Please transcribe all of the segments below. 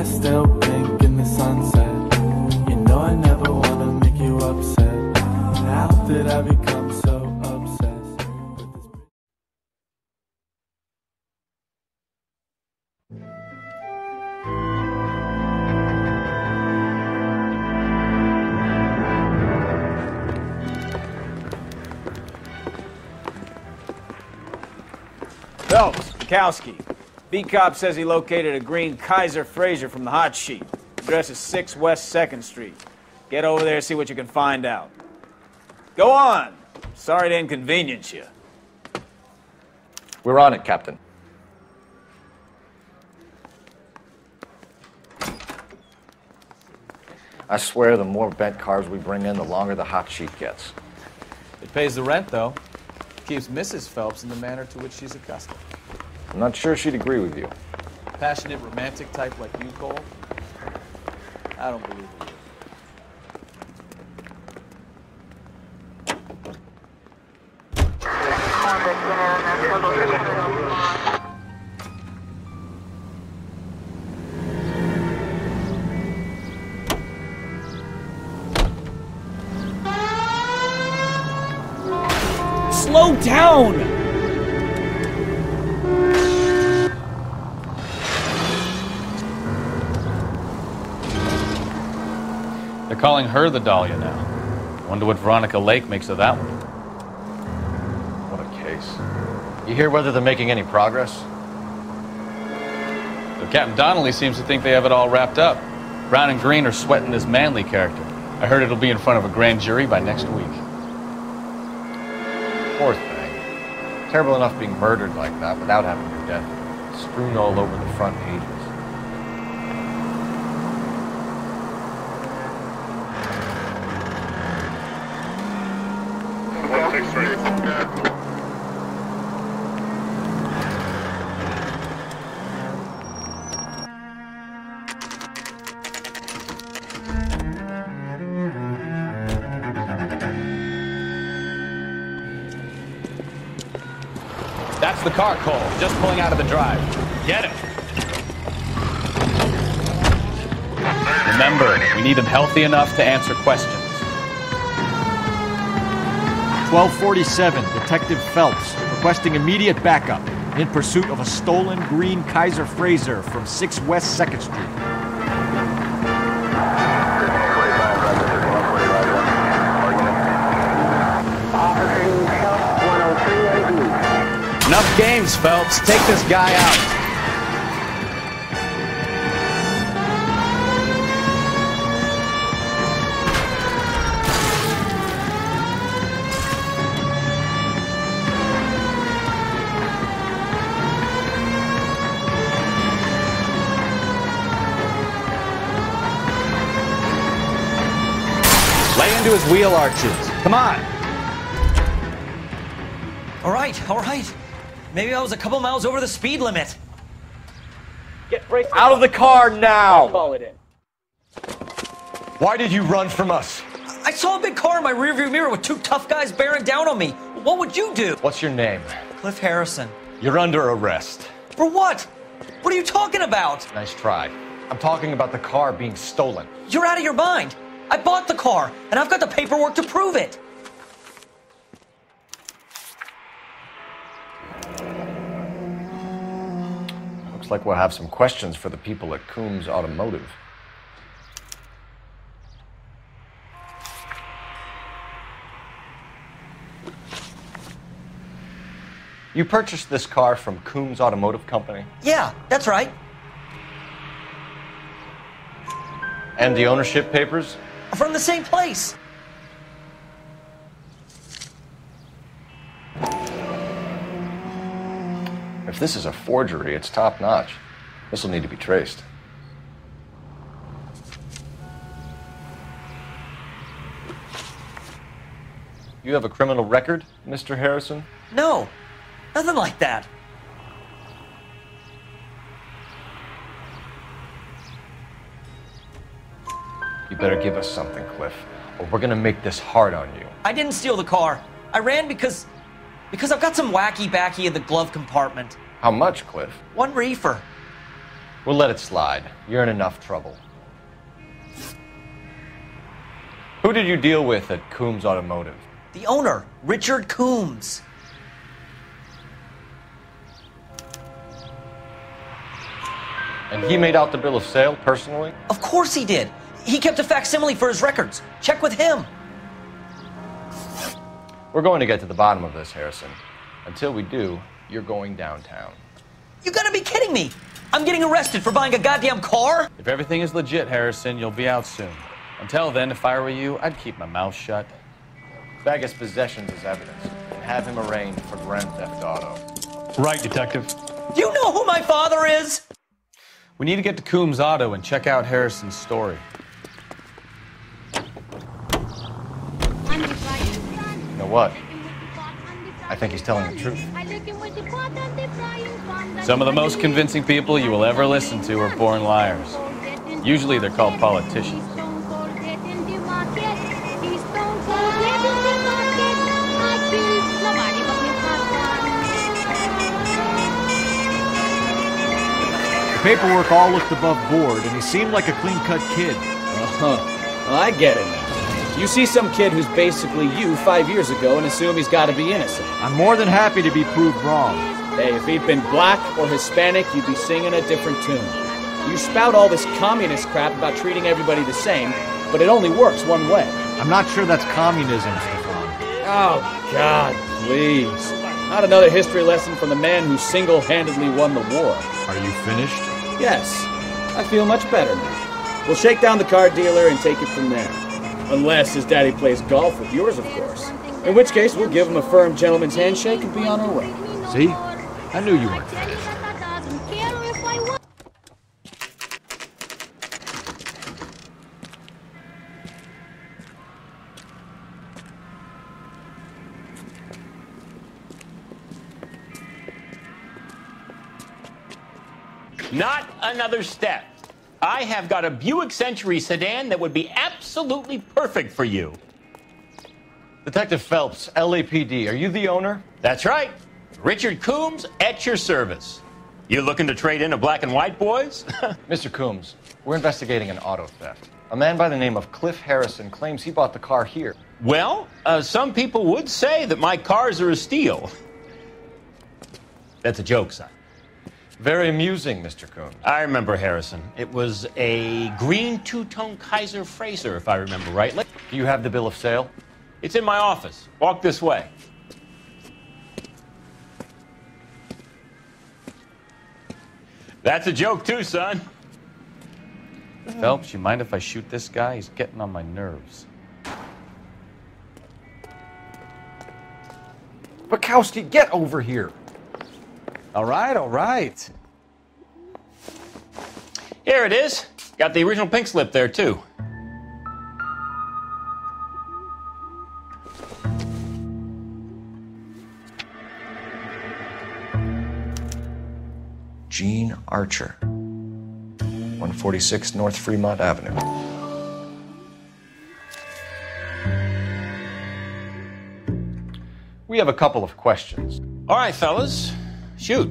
I still blink in the sunset. You know I never wanna make you upset. How did I become so obsessed with this? Phelps, Kowski. B-Cop says he located a green Kaiser Frazer from the hot sheet. Address is 6 West 2nd Street. Get over there, and see what you can find out. Go on. Sorry to inconvenience you. We're on it, Captain. I swear the more bent cars we bring in, the longer the hot sheet gets. It pays the rent, though. Keeps Mrs. Phelps in the manner to which she's accustomed. I'm not sure she'd agree with you. Passionate, romantic type like you, Cole? I don't believe it. Slow down! Calling her the Dahlia now. Wonder what Veronica Lake makes of that one. What a case. You hear whether they're making any progress? So Captain Donnelly seems to think they have it all wrapped up. Brown and Green are sweating this manly character. I heard it'll be in front of a grand jury by next week. Poor thing. Terrible enough being murdered like that without having her death strewn all over the front pages. Car, Cole. Just pulling out of the drive. Get him. Remember, we need him healthy enough to answer questions. 1247, Detective Phelps, requesting immediate backup in pursuit of a stolen green Kaiser Frazer from 6 West 2nd Street. Games, Phelps. Take this guy out. Lay into his wheel arches. Come on. All right, all right. Maybe I was a couple miles over the speed limit. Get brakes out of the car now! Call it in. Why did you run from us? I saw a big car in my rearview mirror with two tough guys bearing down on me. What would you do? What's your name? Cliff Harrison. You're under arrest. For what? What are you talking about? Nice try. I'm talking about the car being stolen. You're out of your mind. I bought the car, and I've got the paperwork to prove it. Looks like we'll have some questions for the people at Coombs Automotive. You purchased this car from Coombs Automotive Company? Yeah, that's right. And the ownership papers? From the same place. If this is a forgery, it's top notch. This will need to be traced. You have a criminal record, Mr. Harrison? No, nothing like that. You better give us something, Cliff, or we're gonna make this hard on you. I didn't steal the car. I ran because. Because I've got some wacky backy in the glove compartment. How much, Cliff? One reefer. We'll let it slide. You're in enough trouble. Who did you deal with at Coombs Automotive? The owner, Richard Coombs. And he made out the bill of sale personally? Of course he did. He kept a facsimile for his records. Check with him. We're going to get to the bottom of this, Harrison. Until we do, you're going downtown. You gotta be kidding me. I'm getting arrested for buying a goddamn car? If everything is legit, Harrison, you'll be out soon. Until then, if I were you, I'd keep my mouth shut. Bag his possessions as evidence and have him arraigned for grand theft auto. Right, Detective. You know who my father is? We need to get to Coombs Auto and check out Harrison's story. You know what? I think he's telling the truth. Some of the most convincing people you will ever listen to are born liars. Usually they're called politicians. The paperwork all looked above board, and he seemed like a clean cut kid. Uh-huh. Well, I get it now. You see some kid who's basically you five years ago and assume he's got to be innocent. I'm more than happy to be proved wrong. Hey, if he'd been black or Hispanic, you'd be singing a different tune. You spout all this communist crap about treating everybody the same, but it only works one way. I'm not sure that's communism, Stefan. Oh, God, please. Not another history lesson from the man who single handedly won the war. Are you finished? Yes, I feel much better now. We'll shake down the car dealer and take it from there. Unless his daddy plays golf with yours, of course. In which case, we'll give him a firm gentleman's handshake and be on our way. See? I knew you weren't finished. Not another step. I have got a Buick Century sedan that would be absolutely perfect for you. Detective Phelps, LAPD, are you the owner? That's right. Richard Coombs at your service. You looking to trade in a black and white, boys? Mr. Coombs, we're investigating an auto theft. A man by the name of Cliff Harrison claims he bought the car here. well, uh, some people would say that my cars are a steal. That's a joke, son. Very amusing, Mr. Coombs. I remember Harrison. It was a green two-tone Kaiser Frazer, if I remember rightly. Do you have the bill of sale? It's in my office. Walk this way. That's a joke too, son. Phelps, you mind if I shoot this guy? He's getting on my nerves. Bekowsky, get over here. All right, all right. Here it is. Got the original pink slip there too. Jean Archer, 146 North Fremont Avenue. We have a couple of questions. All right, fellas, shoot.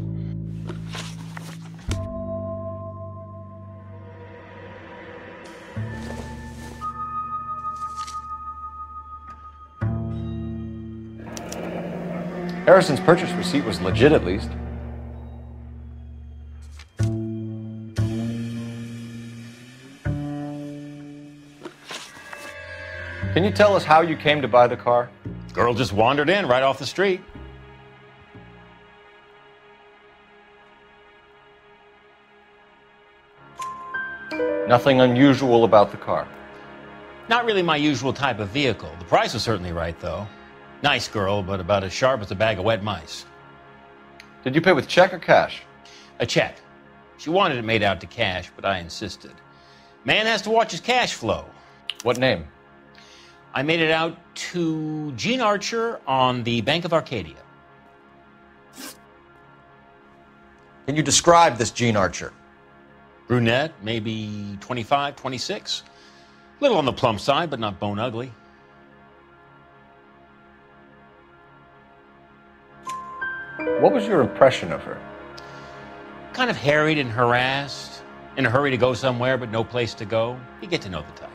Harrison's purchase receipt was legit, at least. Can you tell us how you came to buy the car? Girl just wandered in right off the street. Nothing unusual about the car. Not really my usual type of vehicle. The price was certainly right, though. Nice girl, but about as sharp as a bag of wet mice. Did you pay with check or cash? A check. She wanted it made out to cash, but I insisted. Man has to watch his cash flow. What name? I made it out to Jean Archer on the Bank of Arcadia. Can you describe this Jean Archer? Brunette, maybe 25, 26. A Little on the plump side, but not bone ugly. What was your impression of her? Kind of harried and harassed. In a hurry to go somewhere but no place to go? You get to know the type.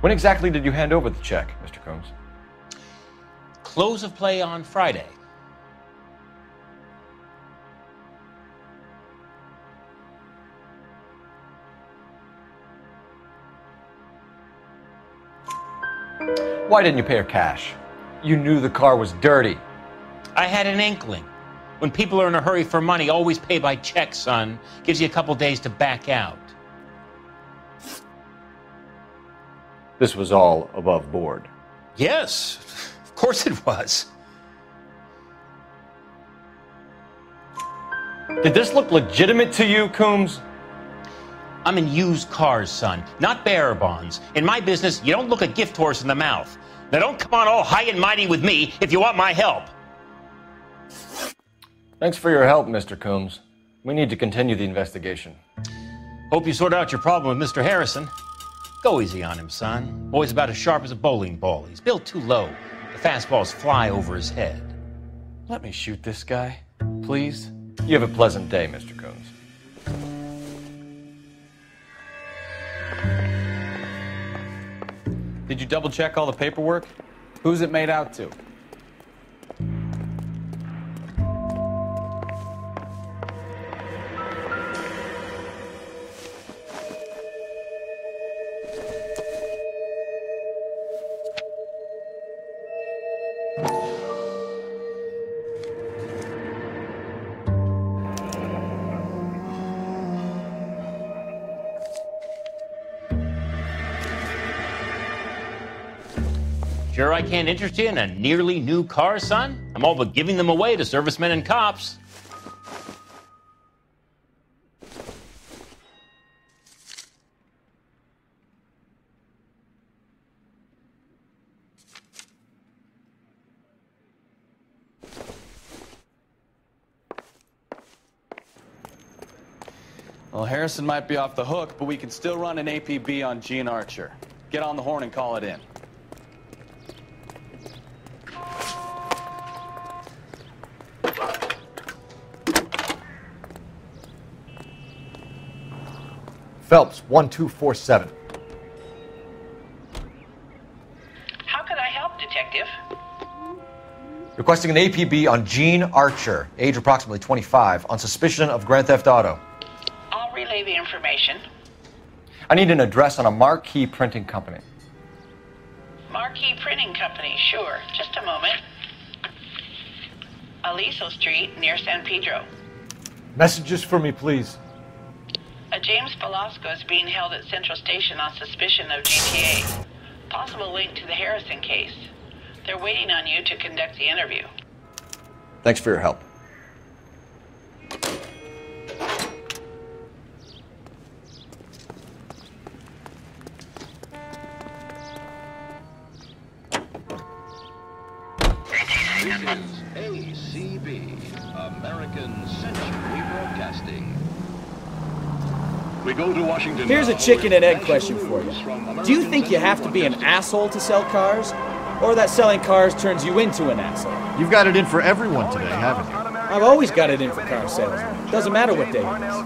When exactly did you hand over the check, Mr. Coombs? Close of play on Friday. Why didn't you pay her cash? You knew the car was dirty. I had an inkling. When people are in a hurry for money, always pay by check, son. Gives you a couple days to back out. This was all above board. Yes, of course it was. Did this look legitimate to you, Coombs? I'm in used cars, son, not bearer bonds. In my business, you don't look a gift horse in the mouth. Now don't come on all high and mighty with me if you want my help. Thanks for your help, Mr. Coombs. We need to continue the investigation. Hope you sort out your problem with Mr. Harrison. Go easy on him, son. Boy's about as sharp as a bowling ball. He's built too low. The fastballs fly over his head. Let me shoot this guy, please. You have a pleasant day, Mr. Coombs. Did you double check all the paperwork? Who's it made out to? Can't interest you in a nearly new car, son? I'm all but giving them away to servicemen and cops. Well, Harrison might be off the hook, but we can still run an APB on Jean Archer. Get on the horn and call it in. Phelps, 1247. How could I help, Detective? Requesting an APB on Jean Archer, age approximately 25, on suspicion of Grand Theft Auto. I'll relay the information. I need an address on a marquee printing company. Marquee Printing Company, sure. Just a moment. Aliso Street, near San Pedro. Messages for me, please. A James Belasco is being held at Central Station on suspicion of GTA. Possible link to the Harrison case. They're waiting on you to conduct the interview. Thanks for your help. ACB, American Century Broadcasting. We go to Washington. Here's a chicken and egg question for you. Do you think you have to be an asshole to sell cars? Or that selling cars turns you into an asshole? You've got it in for everyone today, haven't you? I've always got it in for car salesmen. Doesn't matter what day it is.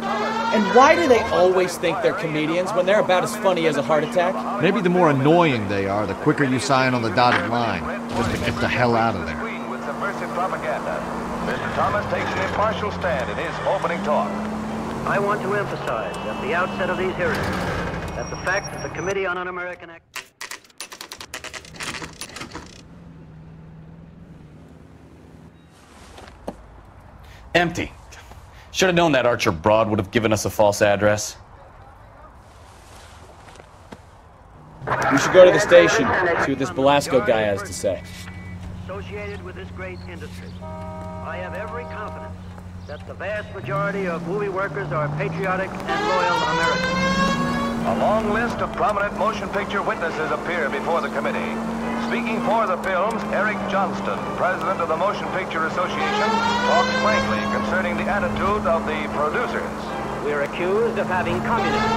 And why do they always think they're comedians when they're about as funny as a heart attack? Maybe the more annoying they are, the quicker you sign on the dotted line. Just to get the hell out of there. with subversive propaganda. Mr. Thomas takes an impartial stand in his opening talk. I want to emphasize at the outset of these hearings that the fact that the Committee on Un-American Act Empty. Should have known that Archer Broad would have given us a false address. We should go to the station, see what this Belasco guy has to say. associated with this great industry. I have every confidence that the vast majority of movie workers are patriotic and loyal Americans. A long list of prominent motion picture witnesses appear before the committee. Speaking for the films, Eric Johnston, president of the Motion Picture Association, talks frankly concerning the attitude of the producers. We're accused of having communists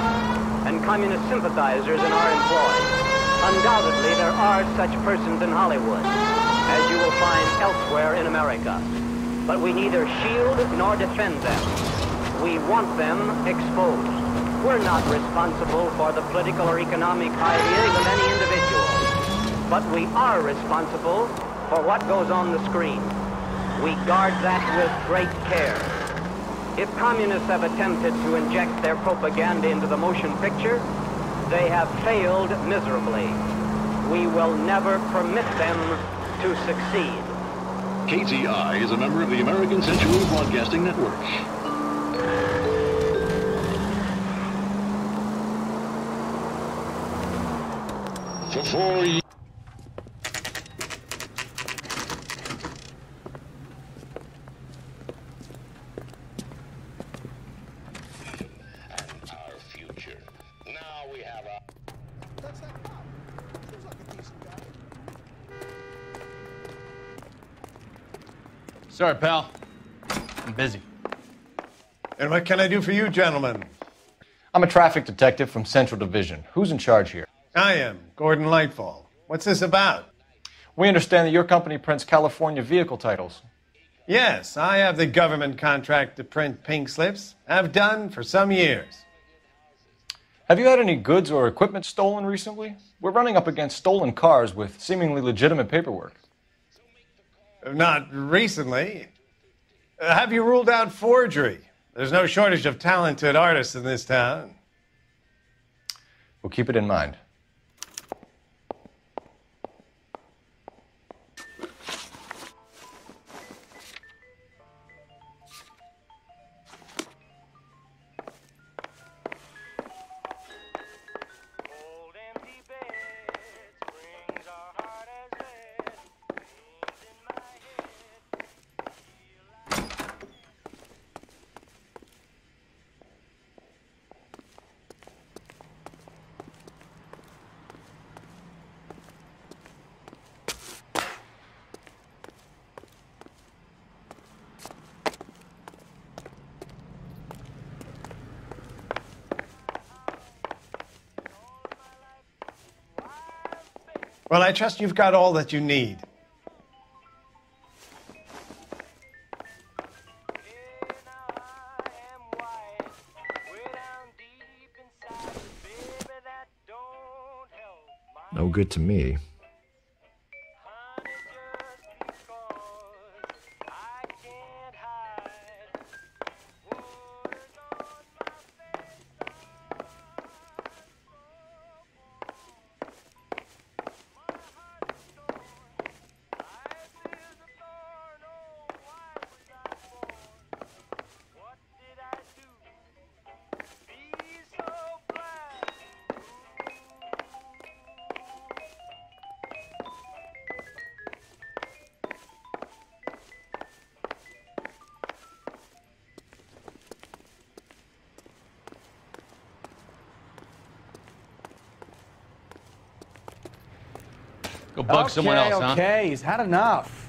and communist sympathizers in our employ. Undoubtedly, there are such persons in Hollywood, as you will find elsewhere in America. But we neither shield nor defend them. We want them exposed. We're not responsible for the political or economic ideas of any individual. But we are responsible for what goes on the screen. We guard that with great care. If communists have attempted to inject their propaganda into the motion picture, they have failed miserably. We will never permit them to succeed. KTI is a member of the American Century Broadcasting Network. For four years. Sorry, pal. I'm busy. And what can I do for you, gentlemen? I'm a traffic detective from Central Division. Who's in charge here? I am, Gordon Lightval. What's this about? We understand that your company prints California vehicle titles. Yes, I have the government contract to print pink slips. I've done for some years. Have you had any goods or equipment stolen recently? We're running up against stolen cars with seemingly legitimate paperwork. Not recently. Uh, have you ruled out forgery? There's no shortage of talented artists in this town. We'll keep it in mind. Well, I trust you've got all that you need. No good to me. Someone else, huh? Okay, he's had enough.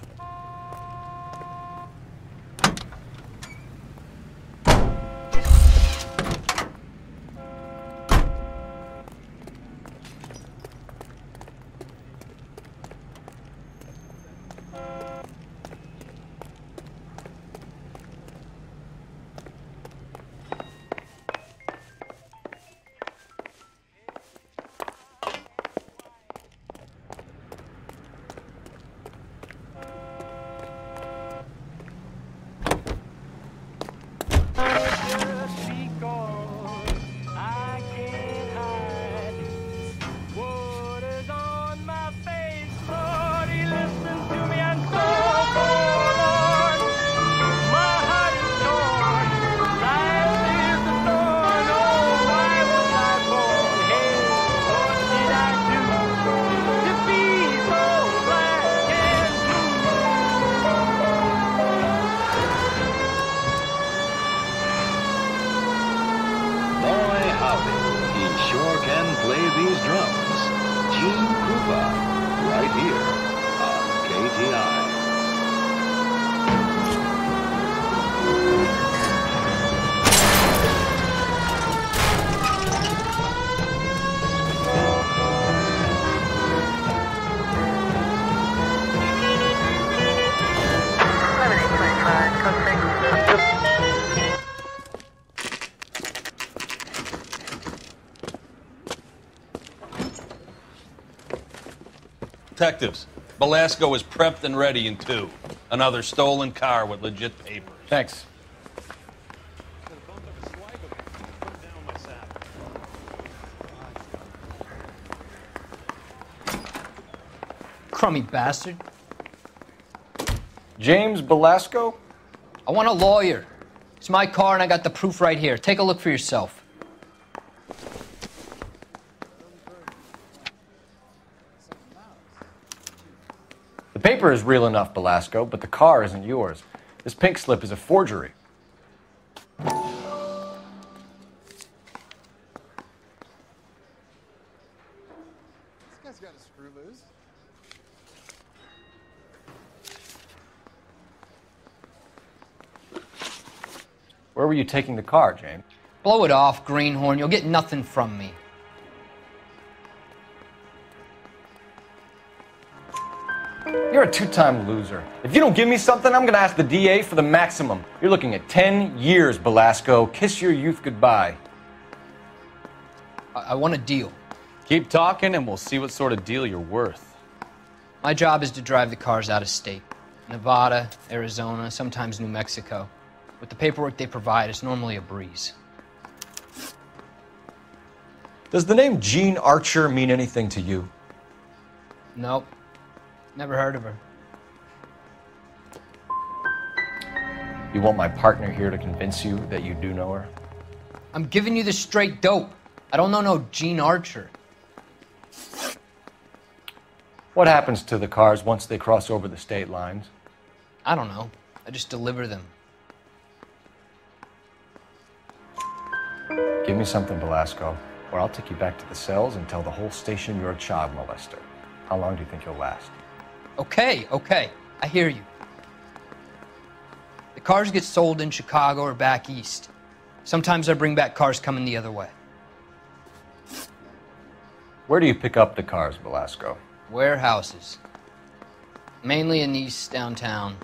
Detectives, Belasco is prepped and ready in two. Another stolen car with legit papers. Thanks. Crummy bastard. James Belasco? I want a lawyer. It's my car and I got the proof right here. Take a look for yourself. Paper is real enough, Belasco, but the car isn't yours. This pink slip is a forgery. This guy's got a screw loose. Where were you taking the car, James? Blow it off, Greenhorn. You'll get nothing from me. You're a two time loser. If you don't give me something, I'm going to ask the DA for the maximum. You're looking at 10 years, Belasco. Kiss your youth goodbye. I, I want a deal. Keep talking and we'll see what sort of deal you're worth. My job is to drive the cars out of state Nevada, Arizona, sometimes New Mexico. With the paperwork they provide, it's normally a breeze. Does the name Jean Archer mean anything to you? Nope. Never heard of her. You want my partner here to convince you that you do know her? I'm giving you the straight dope. I don't know no Jean Archer. What happens to the cars once they cross over the state lines? I don't know. I just deliver them. Give me something, Belasco, or I'll take you back to the cells and tell the whole station you're a child molester. How long do you think you'll last? Okay, okay. I hear you. The cars get sold in Chicago or back east. Sometimes I bring back cars coming the other way. Where do you pick up the cars, Belasco? Warehouses. Mainly in East downtown.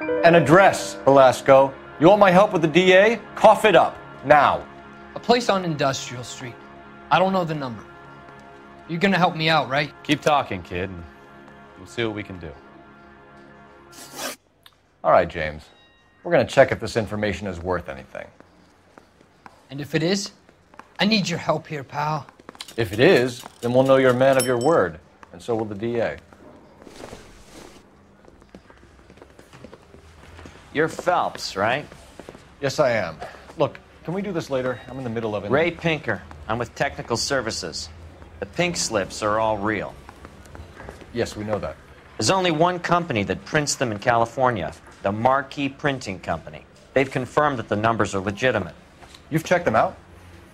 An address, Belasco. You want my help with the DA? Cough it up, now. A place on Industrial Street. I don't know the number. You're gonna help me out, right? Keep talking, kid, and we'll see what we can do. All right, James. We're going to check if this information is worth anything. And if it is, I need your help here, pal. If it is, then we'll know you're a man of your word, and so will the DA. You're Phelps, right? Yes, I am. Look, can we do this later? I'm in the middle of it. Ray Pinker. I'm with Technical Services. The pink slips are all real. Yes, we know that. There's only one company that prints them in California the Marquee Printing Company. They've confirmed that the numbers are legitimate. You've checked them out?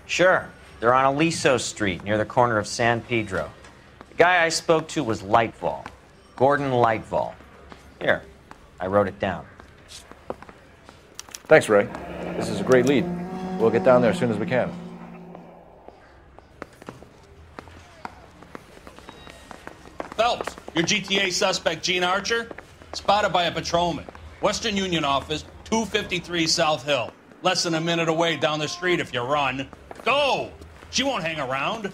Sure. They're on Aliso Street near the corner of San Pedro. The guy I spoke to was Lightval. Gordon Lightval. Here, I wrote it down. Thanks, Ray. This is a great lead. We'll get down there as soon as we can. Phelps, your GTA suspect, Jean Archer, spotted by a patrolman. Western Union office, 253 South Hill. Less than a minute away down the street if you run. Go! She won't hang around.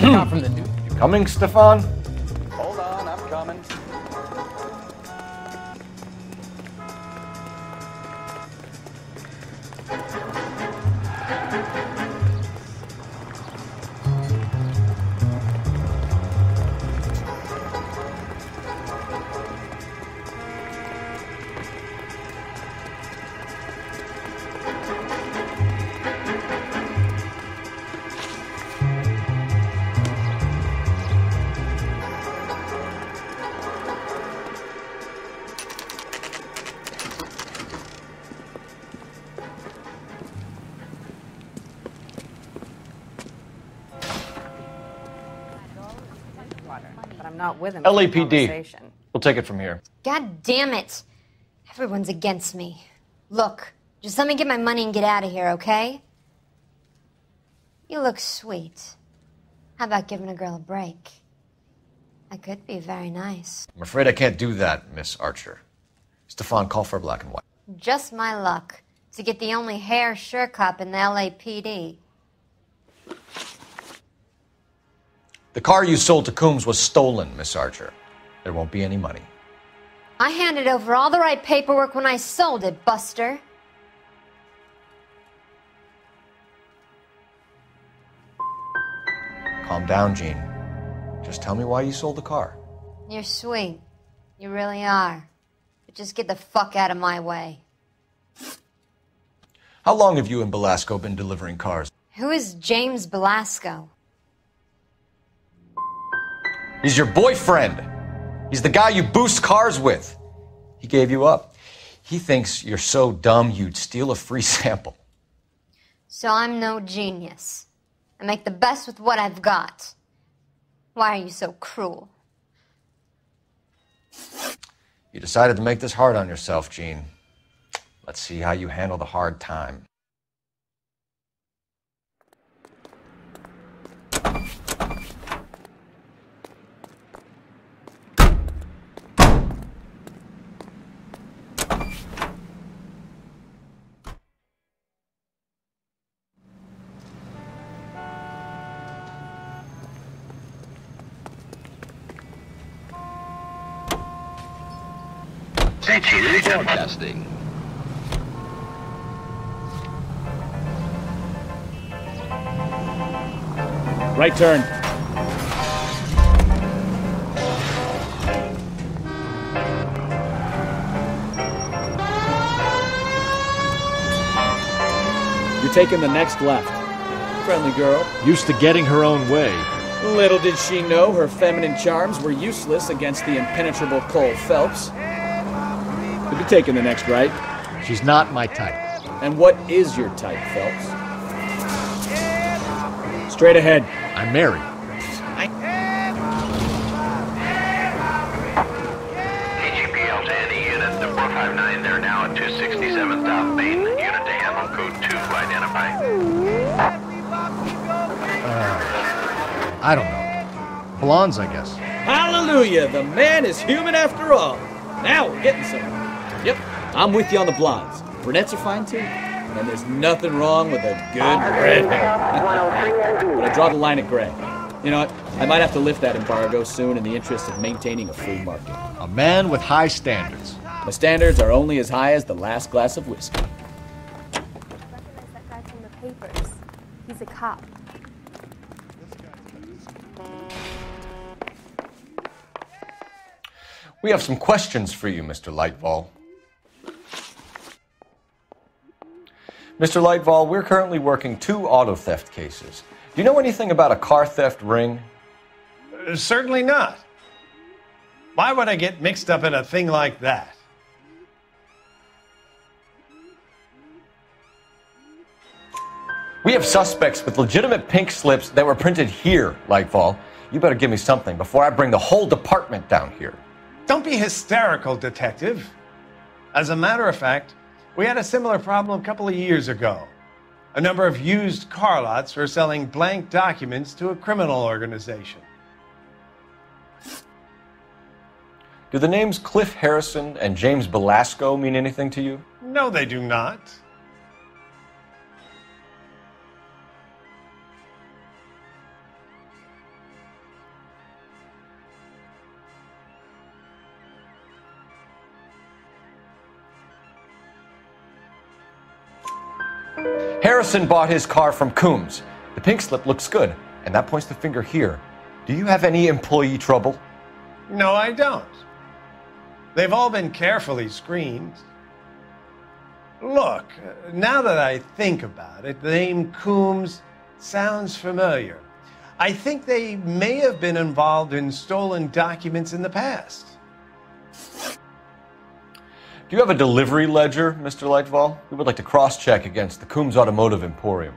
Not from the news. You coming, Stefan? With him. LAPD. We'll take it from here. God damn it. Everyone's against me. Look, just let me get my money and get out of here, okay? You look sweet. How about giving a girl a break? I could be very nice. I'm afraid I can't do that, Miss Archer. Stefan, call for black and white. Just my luck to get the only hair sure cop in the LAPD. The car you sold to Coombs was stolen, Miss Archer. There won't be any money. I handed over all the right paperwork when I sold it, Buster. Calm down, Jean. Just tell me why you sold the car. You're sweet. You really are. But just get the fuck out of my way. How long have you and Belasco been delivering cars? Who is James Belasco? He's your boyfriend. He's the guy you boost cars with. He gave you up. He thinks you're so dumb you'd steal a free sample. So I'm no genius. I make the best with what I've got. Why are you so cruel? You decided to make this hard on yourself, Jean. Let's see how you handle the hard time. Broadcasting. Right turn. You're taking the next left. Friendly girl. Used to getting her own way. Little did she know her feminine charms were useless against the impenetrable Cole Phelps. You'll taking the next right. She's not my type. And what is your type, Phelps? Straight ahead. I'm married. KGPL to any unit, the 459, they're now at 267 South Main. Unit to handle code 2 identify. Uh, I don't know. Blondes, I guess. Hallelujah! The man is human after all. Now we're getting somewhere. Yep, I'm with you on the blondes. Brunettes are fine too. And there's nothing wrong with a good red hair. but I draw the line at gray. You know what? I might have to lift that embargo soon in the interest of maintaining a free market. A man with high standards. My standards are only as high as the last glass of whiskey. I Recognize that guy from the papers. He's a cop. We have some questions for you, Mr. Lightval. Mr. Lightval, we're currently working two auto theft cases. Do you know anything about a car theft ring? Uh, certainly not. Why would I get mixed up in a thing like that? We have suspects with legitimate pink slips that were printed here, Lightval. You better give me something before I bring the whole department down here. Don't be hysterical, Detective. As a matter of fact, we had a similar problem a couple of years ago. A number of used car lots were selling blank documents to a criminal organization. Do the names Cliff Harrison and James Belasco mean anything to you? No, they do not. Harrison bought his car from Coombs. The pink slip looks good, and that points the finger here. Do you have any employee trouble? No, I don't. They've all been carefully screened. Look, now that I think about it, the name Coombs sounds familiar. I think they may have been involved in stolen documents in the past. Do you have a delivery ledger, Mr. Lightval? We would like to cross check against the Coombs Automotive Emporium.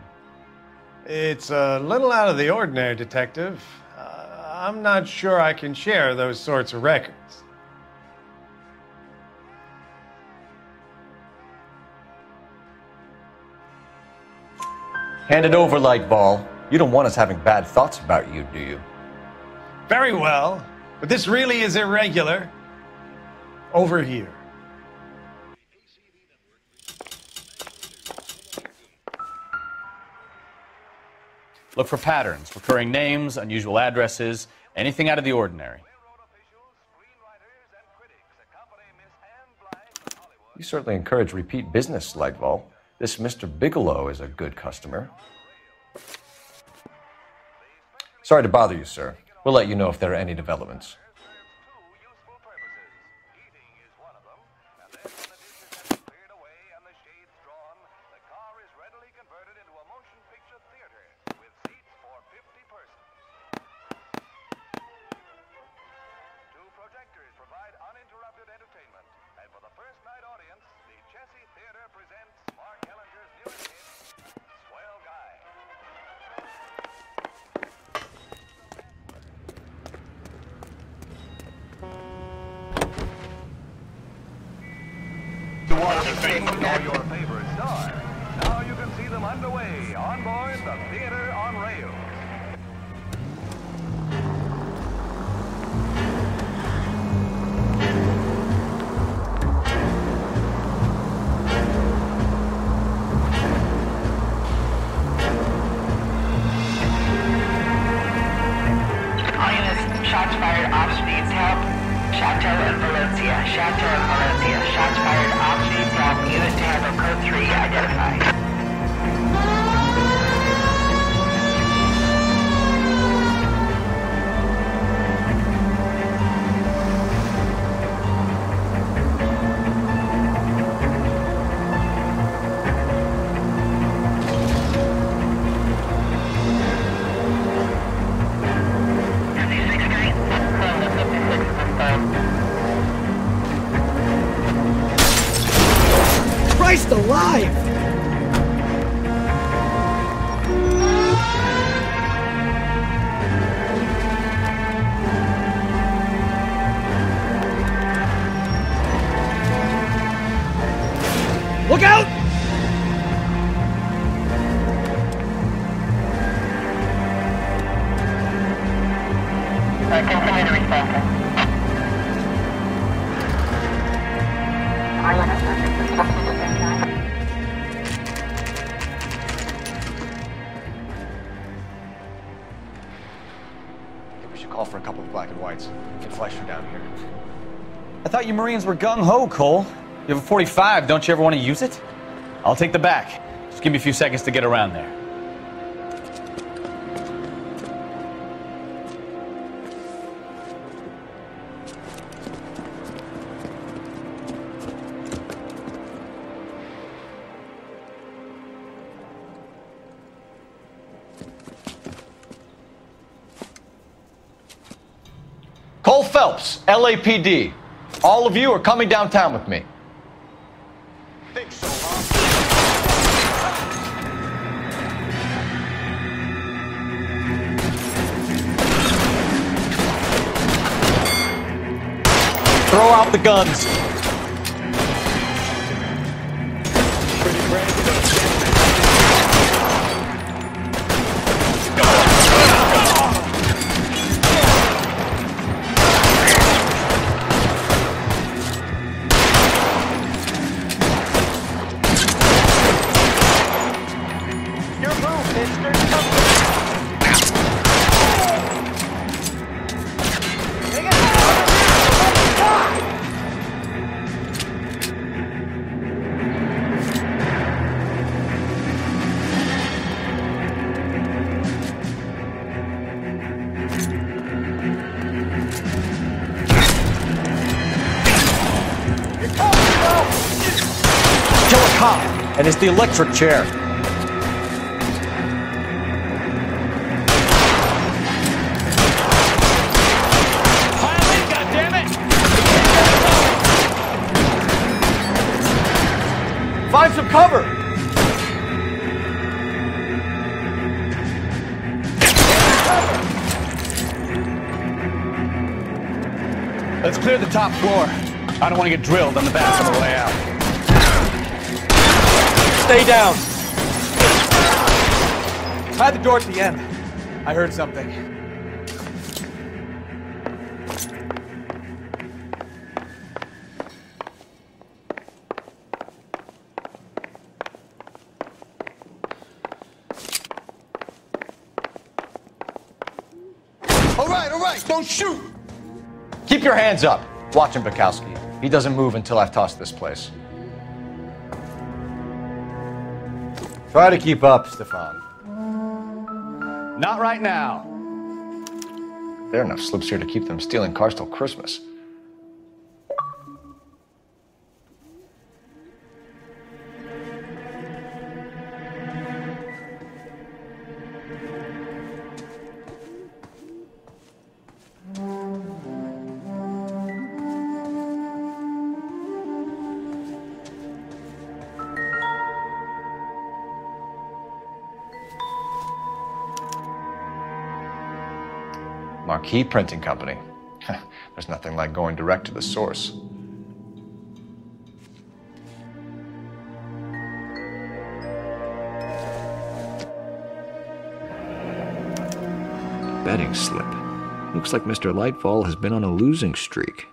It's a little out of the ordinary, Detective. Uh, I'm not sure I can share those sorts of records. Hand it over, Lightval. You don't want us having bad thoughts about you, do you? Very well. But this really is irregular. Over here. Look for patterns, recurring names, unusual addresses, anything out of the ordinary. You certainly encourage repeat business, Lightval. This Mr. Bigelow is a good customer. Sorry to bother you, sir. We'll let you know if there are any developments. All your favorite star. Now you can see them underway on board the Theater on Rails. Marines were gung ho, Cole. You have a 45. Don't you ever want to use it? I'll take the back. Just give me a few seconds to get around there. Cole Phelps, LAPD. All of you are coming downtown with me. Throw out the guns. Electric chair. Find some cover. Let's clear the top floor. I don't want to get drilled on the back on the way out. Stay down. Hide the door at the end. I heard something. All right, all right, don't shoot! Keep your hands up. Watch him, Bekowsky. He doesn't move until I've tossed this place. Try to keep up, Stefan. Not right now. There are enough slips here to keep them stealing cars till Christmas. Marquee Printing Company. There's nothing like going direct to the source. Betting slip. Looks like Mr. Lightval has been on a losing streak.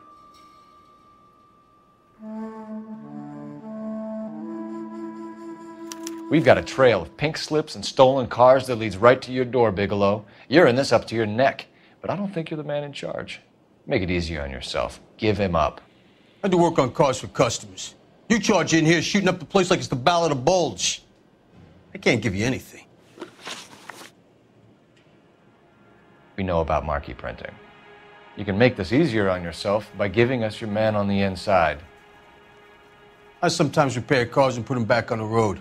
We've got a trail of pink slips and stolen cars that leads right to your door, Bigelow. You're in this up to your neck, but I don't think you're the man in charge. Make it easier on yourself. Give him up. I do work on cars for customers. You charge in here shooting up the place like it's the Battle of Bulge. I can't give you anything. We know about marquee printing. You can make this easier on yourself by giving us your man on the inside. I sometimes repair cars and put them back on the road.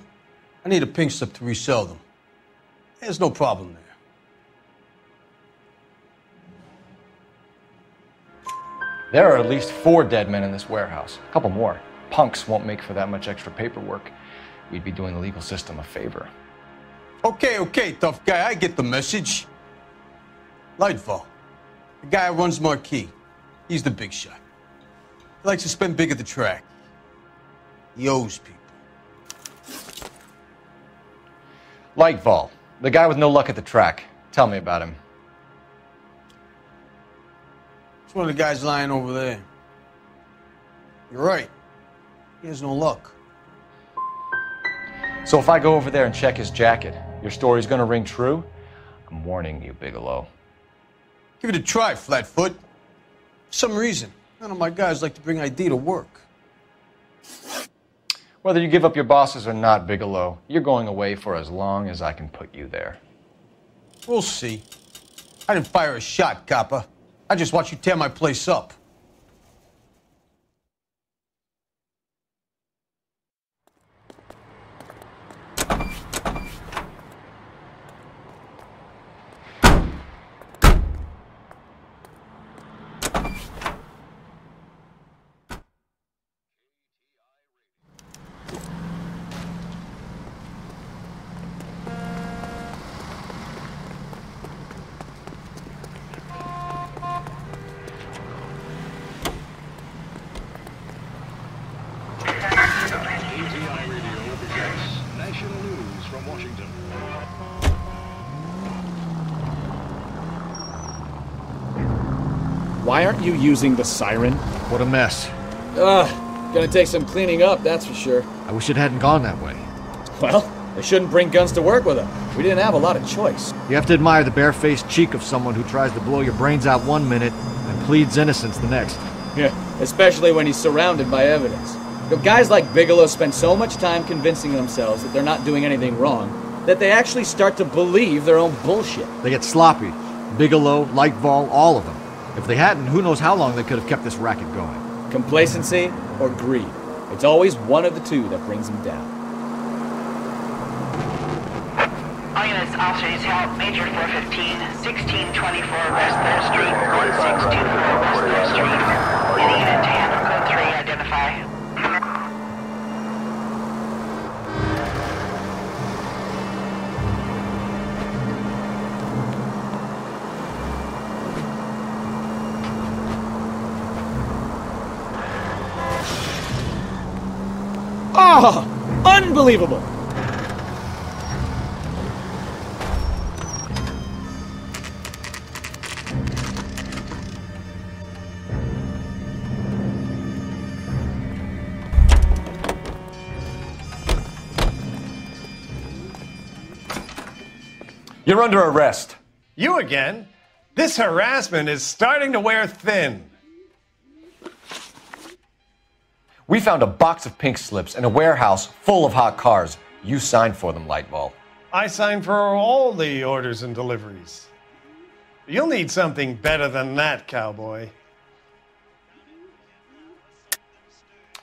I need a pink slip to resell them. There's no problem there. There are at least four dead men in this warehouse. A couple more. Punks won't make for that much extra paperwork. We'd be doing the legal system a favor. Okay, okay, tough guy. I get the message. Lightval, the guy who runs Marquee. He's the big shot. He likes to spend big at the track. He owes people. Lightval, the guy with no luck at the track. Tell me about him. One of the guys lying over there. You're right. He has no luck. So if I go over there and check his jacket, your story's gonna ring true? I'm warning you, Bigelow. Give it a try, Flatfoot. For some reason, none of my guys like to bring ID to work. Whether you give up your bosses or not, Bigelow, you're going away for as long as I can put you there. We'll see. I didn't fire a shot, copper. I just watched you tear my place up. Presents national news from Washington. Why aren't you using the siren? What a mess. Ugh, gonna take some cleaning up, that's for sure. I wish it hadn't gone that way. Well, they shouldn't bring guns to work with them. We didn't have a lot of choice. You have to admire the barefaced cheek of someone who tries to blow your brains out one minute and pleads innocence the next. Yeah, especially when he's surrounded by evidence. You know, guys like Bigelow spend so much time convincing themselves that they're not doing anything wrong that they actually start to believe their own bullshit. They get sloppy. Bigelow, Lightval, all of them. If they hadn't, who knows how long they could have kept this racket going. Complacency or greed. It's always one of the two that brings them down. All units, officers help. Major 415, 1624 West 3rd Street, 1624 West 3rd Street. Any unit to handle code 3, identify. Ah! unbelievable! You're under arrest. You again? This harassment is starting to wear thin. We found a box of pink slips in a warehouse full of hot cars. You signed for them, Lightval. I signed for all the orders and deliveries. You'll need something better than that, cowboy.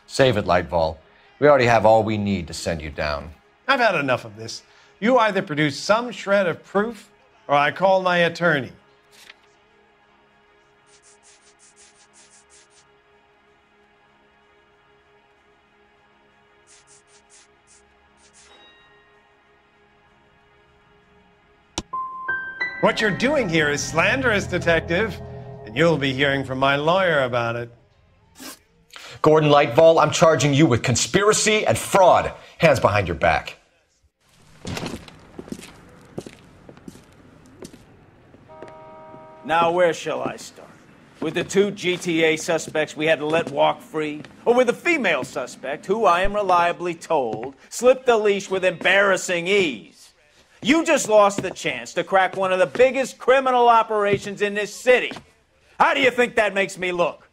Save it, Lightval. We already have all we need to send you down. I've had enough of this. You either produce some shred of proof, or I call my attorney. What you're doing here is slanderous, Detective, and you'll be hearing from my lawyer about it. Gordon Lightval, I'm charging you with conspiracy and fraud. Hands behind your back. Now, where shall I start? With the two GTA suspects we had to let walk free? Or with the female suspect, who I am reliably told slipped the leash with embarrassing ease? You just lost the chance to crack one of the biggest criminal operations in this city. How do you think that makes me look?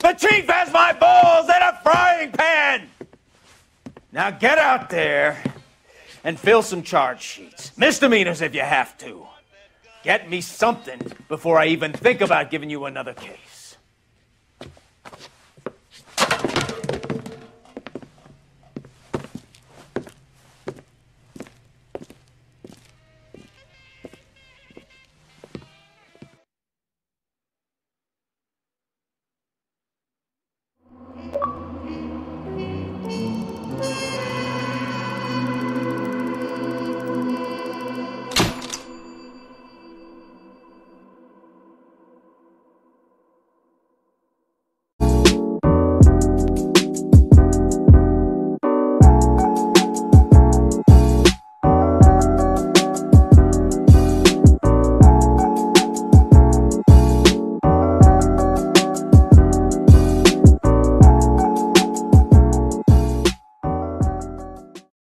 The chief has my balls in a frying pan! Now get out there and fill some charge sheets. Misdemeanors if you have to. Get me something before I even think about giving you another case.